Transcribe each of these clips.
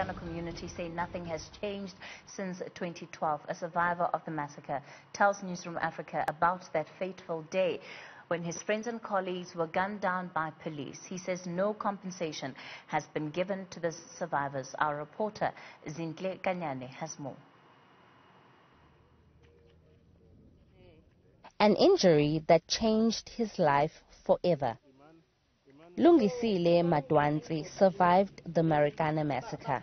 Marikana community say nothing has changed since 2012. A survivor of the massacre tells Newzroom Afrika about that fateful day when his friends and colleagues were gunned down by police. He says no compensation has been given to the survivors. Our reporter Zintle Kanyane has more. An injury that changed his life forever. Lungisile Madwanzi survived the Marikana massacre,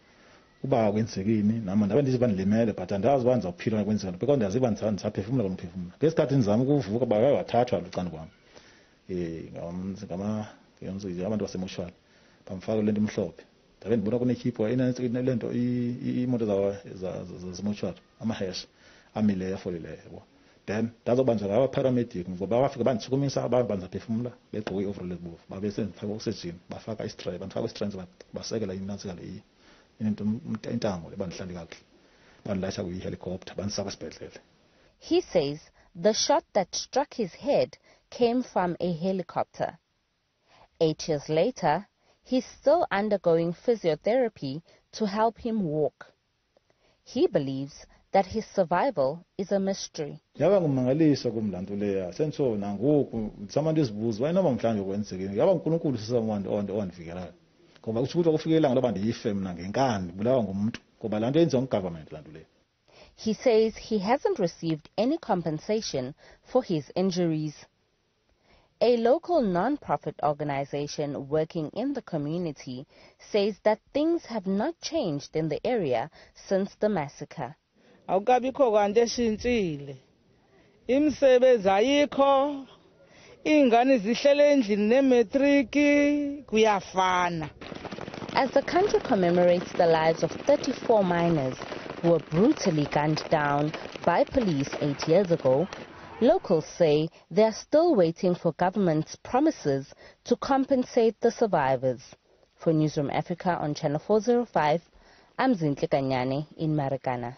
uba kwenzekini nami ndabe ndiziva ndilimele but andazi uba ndizawuphila kwenzeka because ndiyaziva ndisaphefumla kona uphefumla ngesikhathi ndizama ukuvuka uba waye wathathwa lucani kwam. Um abantu basemoshwali bamfaka le nto imhlophe. Ndabe ndibona kunetyhipho le nto iimoto zemoshwali amahesha amileyo afolileyo yabo. Then ndazobanjwa ngaba paramedic ngoba bafika bandishukumisa babanza phefumla begqoke i-overall ezibomvu babesendifaka oxygen bafaka istray bandifaka istrens basekela inantsika le into intango le bandihlali kakuhle bandilayisha kwi-helicopter bandisaka esibhedlele He says the shot that struck his head came from a helicopter. Eight years later, he's still undergoing physiotherapy to help him walk. He believes that his survival is a mystery. yaba ngumangaliso kumlanto leya sentsho nangoku samanye izibuzo waye noma mhlawumbe kwenzekile yaba ngoba kutsho ukuthi akufike ilanga loba ndiyife mna ngenkani ndibulawa ngumntu ngoba laa nto yenziwa ngugovernment laa nto leyo He says he hasn't received any compensation for his injuries. A local non-profit organization working in the community says that things have not changed in the area since the massacre. awukabikho kwanto eshintshile imisebenzi ayikho iy'ngane zihlele endlini nemetriki kuyafana As the country commemorates the lives of 34 miners who were brutally gunned down by police eight years ago, locals say they are still waiting for government's promises to compensate the survivors. For Newzroom Afrika on Channel 405, I'm Zintle Kanyane in Marikana.